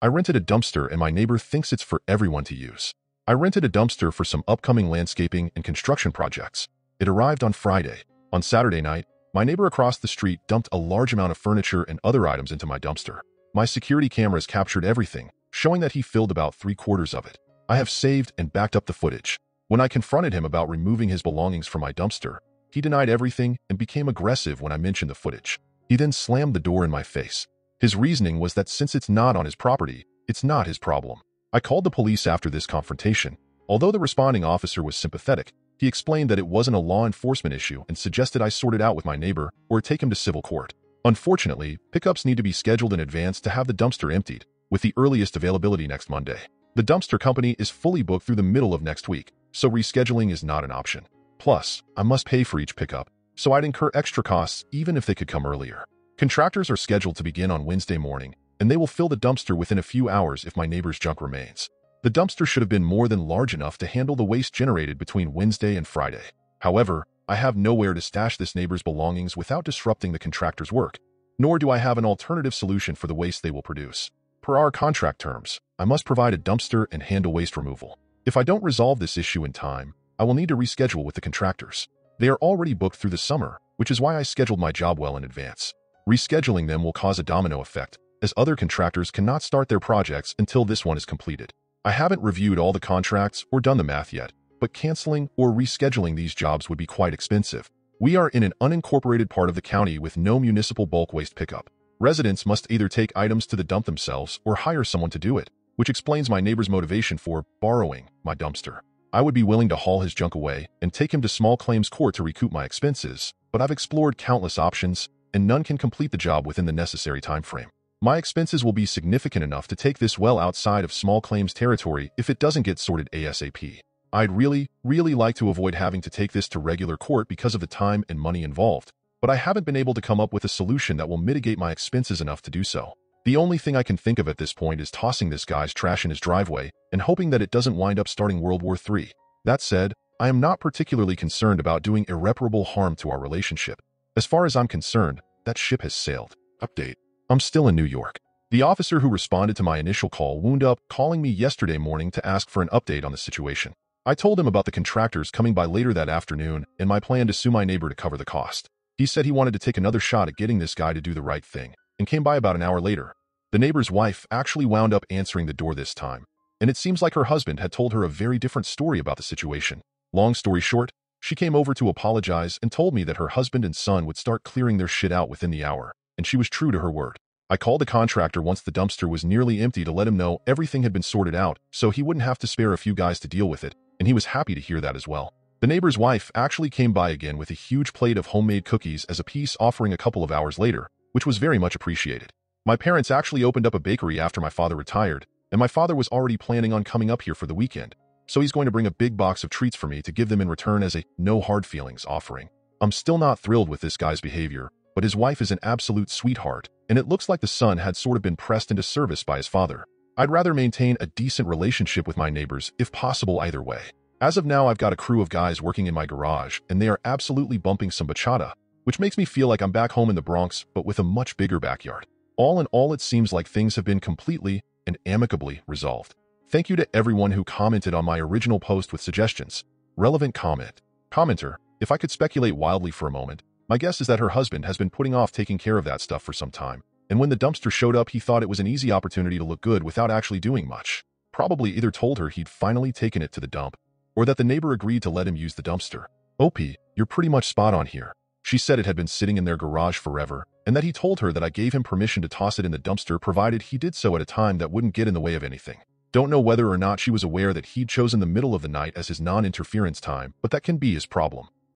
I rented a dumpster and my neighbor thinks it's for everyone to use. I rented a dumpster for some upcoming landscaping and construction projects. It arrived on Friday. On Saturday night, my neighbor across the street dumped a large amount of furniture and other items into my dumpster. My security cameras captured everything, showing that he filled about three quarters of it. I have saved and backed up the footage. When I confronted him about removing his belongings from my dumpster, he denied everything and became aggressive when I mentioned the footage. He then slammed the door in my face. His reasoning was that since it's not on his property, it's not his problem. I called the police after this confrontation. Although the responding officer was sympathetic, he explained that it wasn't a law enforcement issue and suggested I sort it out with my neighbor or take him to civil court. Unfortunately, pickups need to be scheduled in advance to have the dumpster emptied, with the earliest availability next Monday. The dumpster company is fully booked through the middle of next week, so rescheduling is not an option. Plus, I must pay for each pickup, so I'd incur extra costs even if they could come earlier. Contractors are scheduled to begin on Wednesday morning, and they will fill the dumpster within a few hours if my neighbor's junk remains. The dumpster should have been more than large enough to handle the waste generated between Wednesday and Friday. However, I have nowhere to stash this neighbor's belongings without disrupting the contractor's work, nor do I have an alternative solution for the waste they will produce. Per our contract terms, I must provide a dumpster and handle waste removal. If I don't resolve this issue in time, I will need to reschedule with the contractors. They are already booked through the summer, which is why I scheduled my job well in advance. Rescheduling them will cause a domino effect, as other contractors cannot start their projects until this one is completed. I haven't reviewed all the contracts or done the math yet, but canceling or rescheduling these jobs would be quite expensive. We are in an unincorporated part of the county with no municipal bulk waste pickup. Residents must either take items to the dump themselves or hire someone to do it, which explains my neighbor's motivation for borrowing my dumpster. I would be willing to haul his junk away and take him to small claims court to recoup my expenses, but I've explored countless options and none can complete the job within the necessary time frame. My expenses will be significant enough to take this well outside of small claims territory if it doesn't get sorted ASAP. I'd really, really like to avoid having to take this to regular court because of the time and money involved, but I haven't been able to come up with a solution that will mitigate my expenses enough to do so. The only thing I can think of at this point is tossing this guy's trash in his driveway and hoping that it doesn't wind up starting World War III. That said, I am not particularly concerned about doing irreparable harm to our relationship. As far as I'm concerned, that ship has sailed. Update. I'm still in New York. The officer who responded to my initial call wound up calling me yesterday morning to ask for an update on the situation. I told him about the contractors coming by later that afternoon and my plan to sue my neighbor to cover the cost. He said he wanted to take another shot at getting this guy to do the right thing and came by about an hour later. The neighbor's wife actually wound up answering the door this time, and it seems like her husband had told her a very different story about the situation. Long story short, she came over to apologize and told me that her husband and son would start clearing their shit out within the hour, and she was true to her word. I called the contractor once the dumpster was nearly empty to let him know everything had been sorted out so he wouldn't have to spare a few guys to deal with it, and he was happy to hear that as well. The neighbor's wife actually came by again with a huge plate of homemade cookies as a peace offering a couple of hours later, which was very much appreciated. My parents actually opened up a bakery after my father retired, and my father was already planning on coming up here for the weekend, so he's going to bring a big box of treats for me to give them in return as a no hard feelings offering. I'm still not thrilled with this guy's behavior, but his wife is an absolute sweetheart, and it looks like the son had sort of been pressed into service by his father. I'd rather maintain a decent relationship with my neighbors, if possible either way. As of now, I've got a crew of guys working in my garage, and they are absolutely bumping some bachata, which makes me feel like I'm back home in the Bronx, but with a much bigger backyard. All in all, it seems like things have been completely and amicably resolved. Thank you to everyone who commented on my original post with suggestions. Relevant comment. Commenter, if I could speculate wildly for a moment, my guess is that her husband has been putting off taking care of that stuff for some time, and when the dumpster showed up he thought it was an easy opportunity to look good without actually doing much. Probably either told her he'd finally taken it to the dump, or that the neighbor agreed to let him use the dumpster. OP, you're pretty much spot on here. She said it had been sitting in their garage forever, and that he told her that I gave him permission to toss it in the dumpster provided he did so at a time that wouldn't get in the way of anything. Don't know whether or not she was aware that he'd chosen the middle of the night as his non-interference time, but that can be his problem.